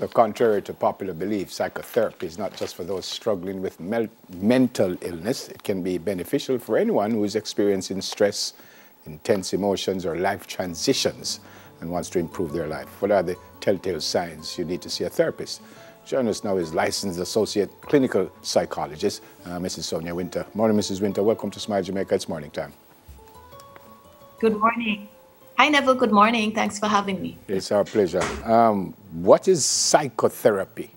So, contrary to popular belief, psychotherapy is not just for those struggling with mental illness. It can be beneficial for anyone who is experiencing stress, intense emotions, or life transitions and wants to improve their life. What are the telltale signs you need to see a therapist? Joining us now is licensed associate clinical psychologist, uh, Mrs. Sonia Winter. Morning, Mrs. Winter. Welcome to Smile Jamaica. It's morning time. Good morning. Hi, Neville. Good morning. Thanks for having me. It's our pleasure. Um, what is psychotherapy?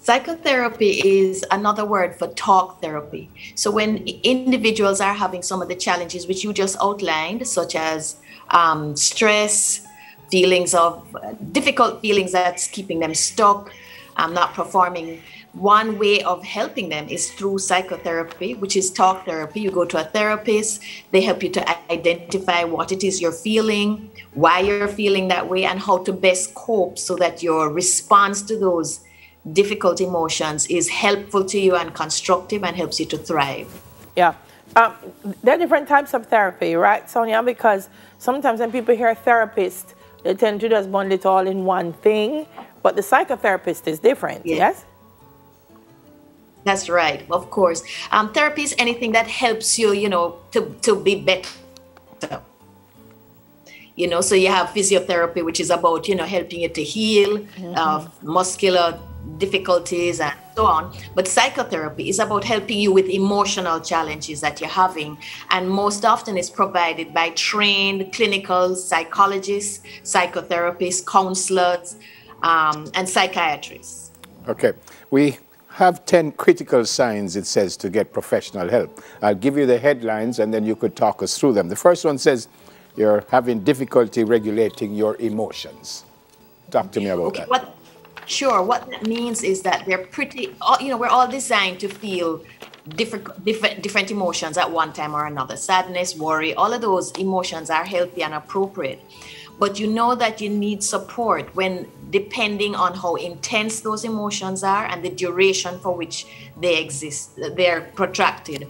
Psychotherapy is another word for talk therapy. So, when individuals are having some of the challenges which you just outlined, such as um, stress, feelings of difficult feelings that's keeping them stuck, um, not performing. One way of helping them is through psychotherapy, which is talk therapy. You go to a therapist, they help you to identify what it is you're feeling, why you're feeling that way, and how to best cope so that your response to those difficult emotions is helpful to you and constructive and helps you to thrive. Yeah. Um, there are different types of therapy, right, Sonia? Because sometimes when people hear therapist, they tend to just bundle it all in one thing. But the psychotherapist is different, yeah. yes? That's right, of course. Um, therapy is anything that helps you, you know, to, to be better. You know, so you have physiotherapy, which is about, you know, helping you to heal mm-hmm. uh, muscular difficulties and so on. But psychotherapy is about helping you with emotional challenges that you're having. And most often it's provided by trained clinical psychologists, psychotherapists, counselors, um, and psychiatrists. Okay. We have 10 critical signs, it says, to get professional help. I'll give you the headlines and then you could talk us through them. The first one says you're having difficulty regulating your emotions. Talk to me about okay, that. What, Sure. What that means is that they're pretty, you know, we're all designed to feel different, different, different emotions at one time or another. Sadness, worry, all of those emotions are healthy and appropriate. But you know that you need support when, depending on how intense those emotions are and the duration for which they exist, they're protracted.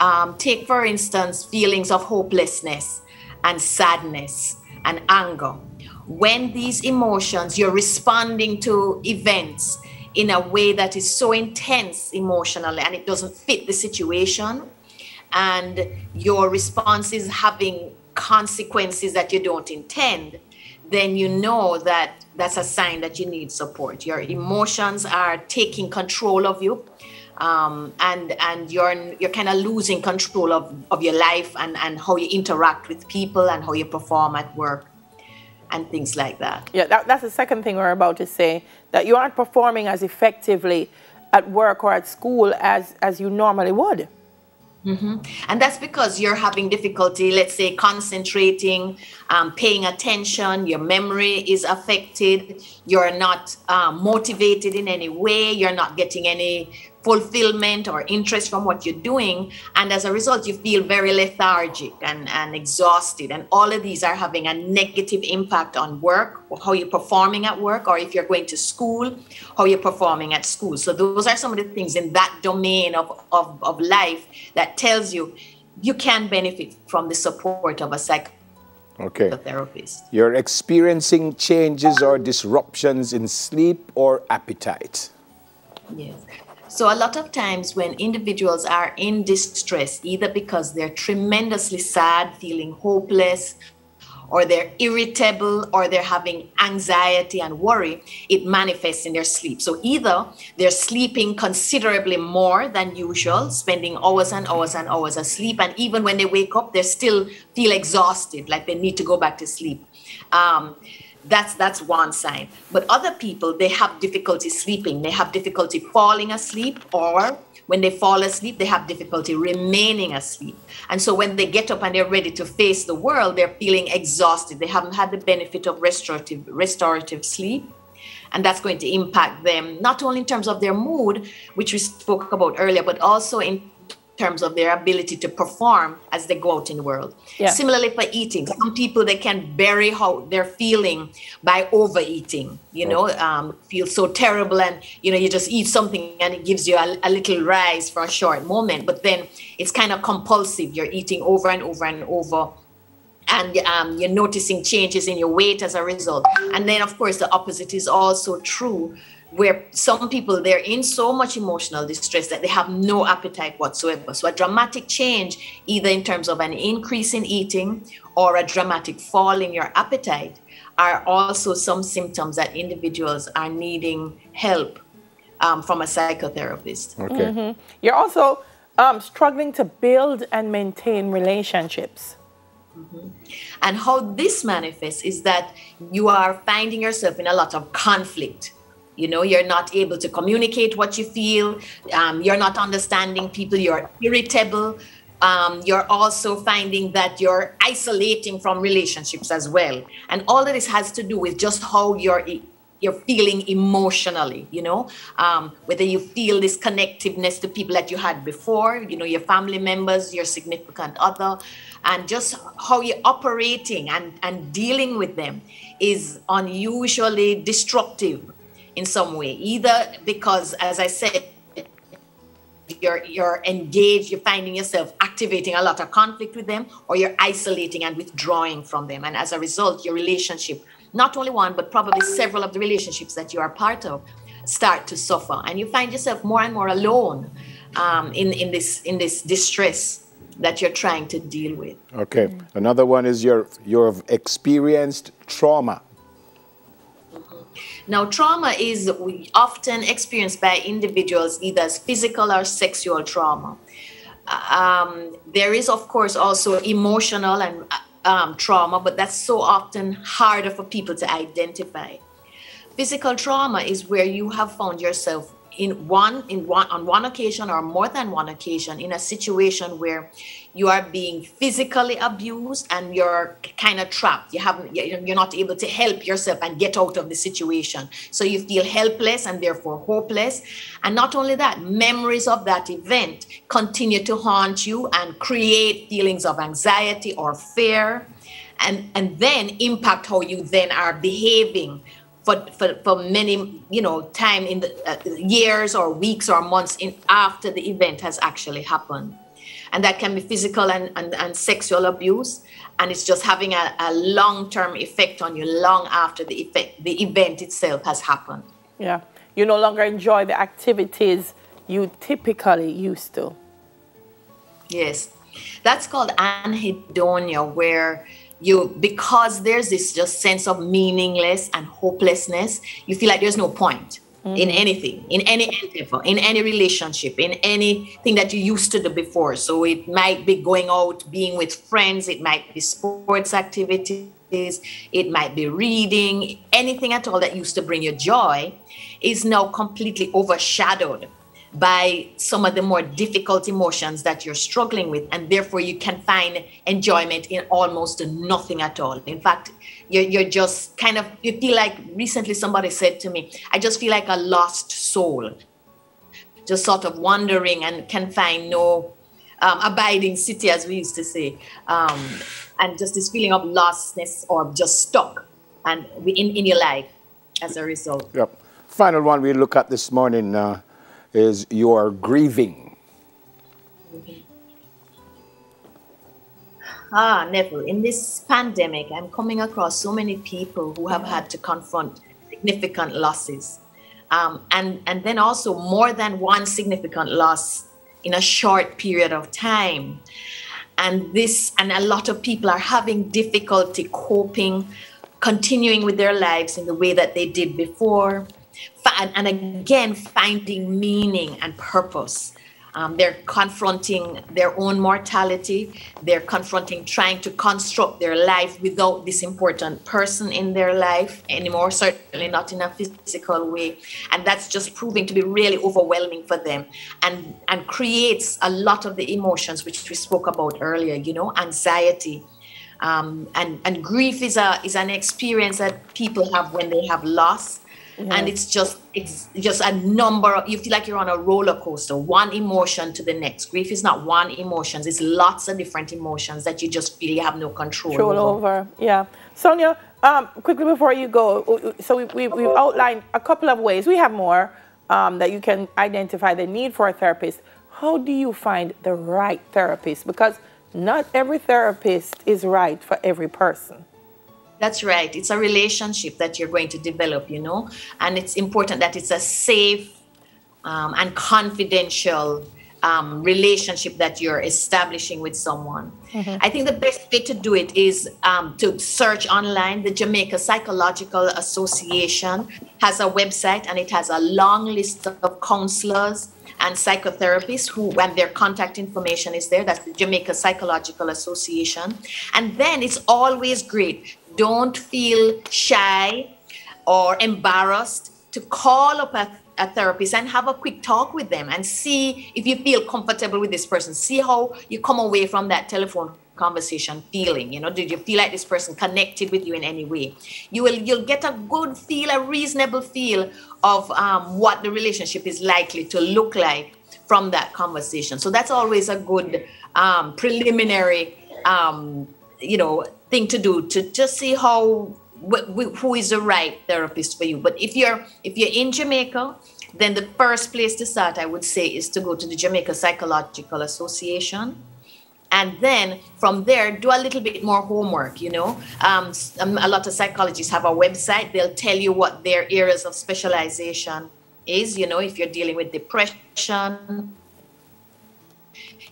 Um, take, for instance, feelings of hopelessness and sadness and anger when these emotions, you're responding to events in a way that is so intense emotionally and it doesn't fit the situation, and your response is having consequences that you don't intend, then you know that that's a sign that you need support. Your emotions are taking control of you. Um, and and you're you're kind of losing control of, of your life and, and how you interact with people and how you perform at work and things like that. Yeah, that, that's the second thing we're about to say, that you aren't performing as effectively at work or at school as, as you normally would. Mm-hmm. And that's because you're having difficulty, let's say, concentrating, um, paying attention, your memory is affected, you're not um, motivated in any way, you're not getting any fulfillment or interest from what you're doing. And as a result, you feel very lethargic and, and exhausted. And all of these are having a negative impact on work, how you're performing at work, or if you're going to school, how you're performing at school. So those are some of the things in that domain of, of, of life that tells you you can benefit from the support of a psych okay. therapist. You're experiencing changes or disruptions in sleep or appetite. Yes. So, a lot of times when individuals are in distress, either because they're tremendously sad, feeling hopeless, or they're irritable, or they're having anxiety and worry, it manifests in their sleep. So, either they're sleeping considerably more than usual, spending hours and hours and hours asleep, and even when they wake up, they still feel exhausted, like they need to go back to sleep. Um, that's that's one sign. But other people they have difficulty sleeping. They have difficulty falling asleep or when they fall asleep they have difficulty remaining asleep. And so when they get up and they're ready to face the world they're feeling exhausted. They haven't had the benefit of restorative restorative sleep. And that's going to impact them not only in terms of their mood which we spoke about earlier but also in terms of their ability to perform as they go out in the world. Yeah. Similarly for eating, some people they can bury how they're feeling by overeating. You know, um, feel so terrible, and you know you just eat something and it gives you a, a little rise for a short moment, but then it's kind of compulsive. You're eating over and over and over and um, you're noticing changes in your weight as a result. And then, of course, the opposite is also true, where some people they're in so much emotional distress that they have no appetite whatsoever. So a dramatic change, either in terms of an increase in eating or a dramatic fall in your appetite, are also some symptoms that individuals are needing help um, from a psychotherapist. Okay. Mm-hmm. You're also um, struggling to build and maintain relationships. Mm-hmm. And how this manifests is that you are finding yourself in a lot of conflict. You know, you're not able to communicate what you feel. Um, you're not understanding people. You're irritable. Um, you're also finding that you're isolating from relationships as well. And all of this has to do with just how you're you're feeling emotionally you know um, whether you feel this connectiveness to people that you had before you know your family members your significant other and just how you're operating and, and dealing with them is unusually destructive in some way either because as i said you're you're engaged you're finding yourself activating a lot of conflict with them or you're isolating and withdrawing from them and as a result your relationship not only one, but probably several of the relationships that you are part of start to suffer. And you find yourself more and more alone um, in, in, this, in this distress that you're trying to deal with. Okay. Another one is your, your experienced trauma. Now, trauma is often experienced by individuals either as physical or sexual trauma. Um, there is, of course, also emotional and um, trauma, but that's so often harder for people to identify. Physical trauma is where you have found yourself in one in one on one occasion or more than one occasion in a situation where you are being physically abused and you're kind of trapped. You haven't you're not able to help yourself and get out of the situation. So you feel helpless and therefore hopeless. And not only that memories of that event continue to haunt you and create feelings of anxiety or fear. And and then impact how you then are behaving for, for, for many you know time in the uh, years or weeks or months in after the event has actually happened. And that can be physical and, and, and sexual abuse. And it's just having a, a long-term effect on you long after the effect the event itself has happened. Yeah. You no longer enjoy the activities you typically used to. Yes. That's called anhedonia where you because there's this just sense of meaningless and hopelessness you feel like there's no point mm-hmm. in anything in any endeavor in any relationship in anything that you used to do before so it might be going out being with friends it might be sports activities it might be reading anything at all that used to bring you joy is now completely overshadowed by some of the more difficult emotions that you're struggling with and therefore you can find enjoyment in almost nothing at all. In fact you're, you're just kind of you feel like recently somebody said to me i just feel like a lost soul. Just sort of wandering and can find no um, abiding city as we used to say. Um, and just this feeling of lostness or just stuck and in, in your life as a result. Yep. Final one we look at this morning uh, is you are grieving. Ah, Neville, in this pandemic, I'm coming across so many people who have had to confront significant losses. Um, and, and then also more than one significant loss in a short period of time. And this, and a lot of people are having difficulty coping, continuing with their lives in the way that they did before and again finding meaning and purpose. Um, they're confronting their own mortality. They're confronting trying to construct their life without this important person in their life anymore certainly not in a physical way. And that's just proving to be really overwhelming for them and and creates a lot of the emotions which we spoke about earlier you know anxiety. Um, and and grief is a is an experience that people have when they have loss and it's just it's just a number of you feel like you're on a roller coaster. One emotion to the next. Grief is not one emotions. It's lots of different emotions that you just feel you have no control, control over. over. yeah. Sonia um, quickly before you go so we, we, we've outlined a couple of ways. We have more um, that you can identify the need for a therapist. How do you find the right therapist? Because not every therapist is right for every person. That's right. It's a relationship that you're going to develop, you know, and it's important that it's a safe um, and confidential um, relationship that you're establishing with someone. Mm-hmm. I think the best way to do it is um, to search online. The Jamaica Psychological Association has a website and it has a long list of counselors and psychotherapists who, when their contact information is there, that's the Jamaica Psychological Association. And then it's always great. Don't feel shy or embarrassed to call up a a therapist and have a quick talk with them and see if you feel comfortable with this person. See how you come away from that telephone conversation feeling you know? Did you feel like this person connected with you in any way? You will you'll get a good feel a reasonable feel of um, what the relationship is likely to look like from that conversation. So that's always a good um, preliminary um, you know thing to do to just see how who is the right therapist for you. But if you're if you're in Jamaica, then the first place to start, I would say, is to go to the Jamaica Psychological Association. And then from there, do a little bit more homework. You know, um, um, a lot of psychologists have a website. They'll tell you what their areas of specialization is. You know, if you're dealing with depression,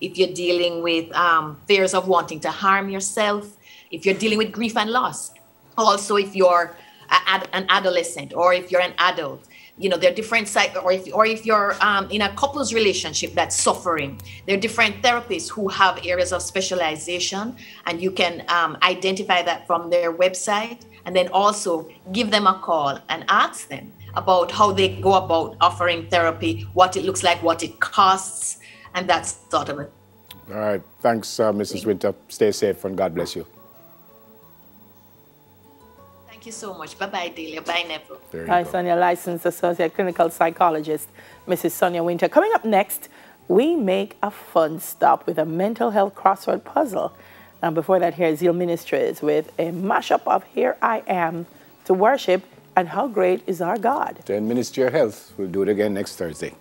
if you're dealing with um, fears of wanting to harm yourself, if you're dealing with grief and loss, also if you're a, an adolescent or if you're an adult you know there are different side or if or if you're um, in a couples relationship that's suffering there are different therapists who have areas of specialization and you can um, identify that from their website and then also give them a call and ask them about how they go about offering therapy what it looks like what it costs and that's sort of it all right thanks uh, mrs winter stay safe and god bless you Thank you so much. Bye bye, Delia. Bye, Neville. Hi, Sonia, licensed associate clinical psychologist, Mrs. Sonia Winter. Coming up next, we make a fun stop with a mental health crossword puzzle. And before that, here's Zeal Ministries with a mashup of Here I Am to worship and how great is our God. 10 minutes to your health. We'll do it again next Thursday.